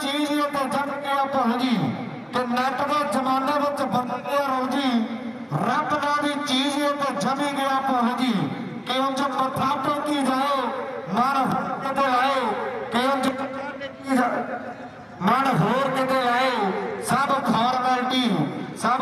ਜੰਮ ਗਿਆ ਭੁੱਲ ਜੀ ਕਿ ਨੈਟ ਦੇ ਜ਼ਮਾਨੇ ਵਿੱਚ ਬੰਦੇ ਰੋ ਜੀ ਰੱਬ ਦਾ ਦੀ ਚੀਜ਼ ਇਹ ਤੇ ਜਮੀ ਗਿਆ ਭੁੱਲ ਜੀ ਕਿ ਉਂਝ ਮੱਥਾ ਟੇਕੀ ਜਾਓ ਮਨ ਕਿਤੇ ਆਏ ਕਿ ਉਂਝ ਮੱਥਾ ਮਨ ਹੋਰ ਕਿਤੇ ਆਏ, ਸਭ ਫਾਰਮੈਲਿਟੀ ਸਭ